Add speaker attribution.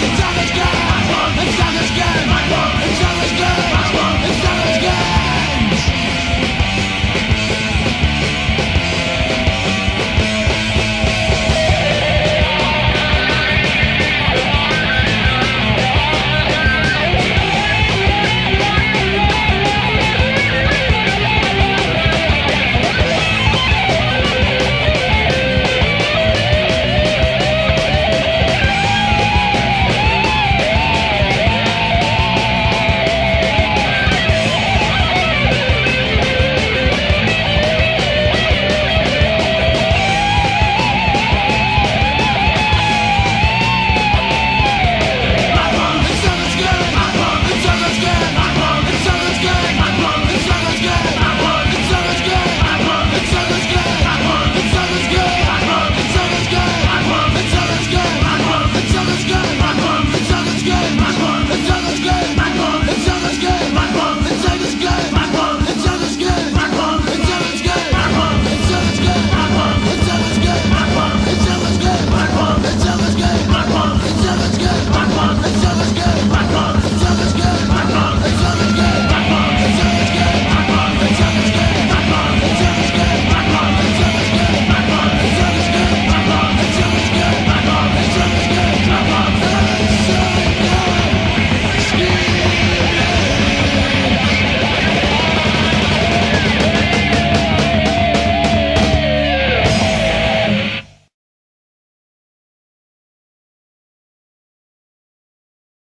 Speaker 1: It's not this good. It's not this good. It's not this good.